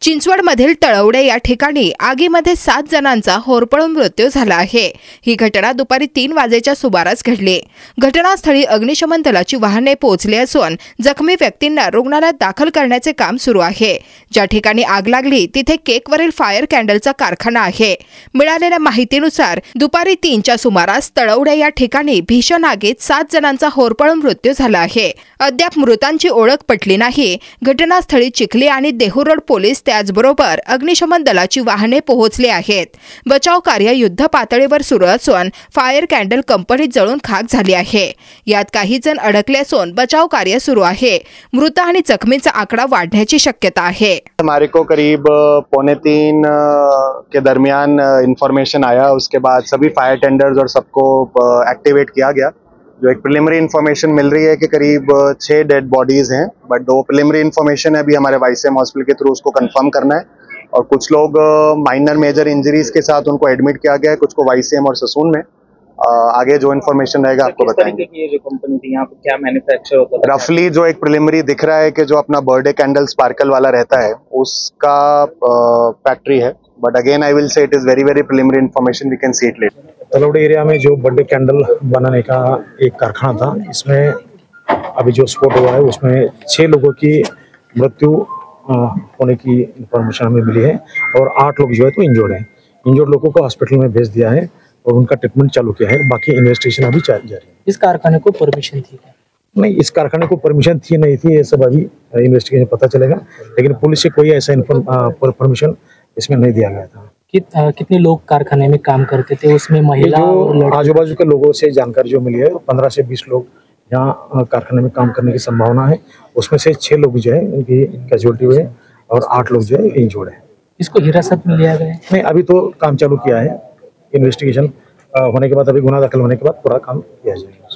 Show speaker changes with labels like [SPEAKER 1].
[SPEAKER 1] चिंचवडमधील तळवडे या ठिकाणी आगीमध्ये सात जणांचा होरपळून मृत्यू झाला आहे. ही घटना दुपारी तीन वाजेच्या सुमारास घडली. घटनास्थळी अग्निशमन दलाची वाहने पोहोचली असून जखमी व्यक्तींना रुग्णालयात दाखल करण्याचे काम सुरू आहे. ज्या ठिकाणी आग लागली तिथे केकवरील फायर कॅन्डलचा कारखाना आहे. मिळालेल्या माहितीनुसार दुपारी तीनच्या सुमारास तळवडे या ठिकाणी भीषण आगीत सात जणांचा होरपळून मृत्यू झाला आहे. अद्याप मृतांची ओळख पटली नाही. घटनास्थळी चिखली आणि देहू रोड पोलीस त्याचबरोबर अग्निशमन दलाची वाहने पोहोचली आहेत. बचाव कार्य युद्ध पातळीवर सुरू असून फायर कॅन्डल कंपनीत जळून खाक झाली आहे. यात काही जण अडकले असून बचाव कार्य सुरू आहे. मृत आणि जखमींचा आकडा वाढण्याची शक्यता आहे.
[SPEAKER 2] हमारे को करीब अ, पौने तीन के दरमियान इन्फॉर्मेशन आया. उसके बाद सभी फायर टेंडर्स और सबको एक्टिवेट किया गया। जो एक प्रिलिमरी इंफॉर्मेशन मिल रही है कि करीब छः डेड बॉडीज हैं बट दो प्रिलिमरी इंफॉर्मेशन है अभी हमारे वाईसीएम हॉस्पिटल के थ्रू उसको कंफर्म करना है। और कुछ लोग माइनर मेजर इंजरीज के साथ उनको एडमिट किया गया है कुछ को वाईसीएम और ससून में। आगे जो इन्फॉर्मेशन रहेगा आपको बताएँगे।
[SPEAKER 3] जो कंपनी थी यहाँ पे क्या मैन्युफैक्चर होता
[SPEAKER 2] रफली जो एक प्रिलिमरी दिख रहा है कि जो अपना बर्थडे कैंडल स्पार्कल वाला रहता है उसका फैक्ट्री है। But again I will say it is very very preliminary information we can see it later
[SPEAKER 4] Talwadi area में जो बर्थडे कैंडल बनाने का एक कारखाना था इसमें अभी जो स्फोट हुआ है उसमें छः लोगों की मृत्यु होने की इंफॉर्मेशन हमें मिली है और आठ लोग जो है तो इंजोर्ड हैं। इंजोर्ड लोगों को हॉस्पिटल में भेज दिया है और उनका ट्रीटमेंट चालू किया है। बाकी इन्वेस्टिगेशन अभी जारी है।
[SPEAKER 5] इस कारखाने को परमिशन थी
[SPEAKER 4] नहीं इस कारखाने को परमिशन थी नहीं थी ये सब अभी इन्वेस्टिगेशन पता चलेगा लेकिन पुलिस से कोई ऐसा परमिशन इसमें नहीं दिया गया था।
[SPEAKER 5] कि, कितने लोग कारखाने में काम करते थे? उसमें महिला और
[SPEAKER 4] आजू बाजू के लोगों से जानकारी जो मिली है पंद्रह से बीस लोग यहाँ कारखाने में काम करने की संभावना है। उसमें से छह लोग जो है उनकी कैजुअलिटी हुए हैं और आठ लोग जो है इंजोर्ड है।
[SPEAKER 5] इसको हिरासत में लिया गया है?
[SPEAKER 4] नहीं अभी तो काम चालू किया है। इन्वेस्टिगेशन होने के बाद अभी गुना दाखिल होने के बाद पूरा काम किया जाएगा।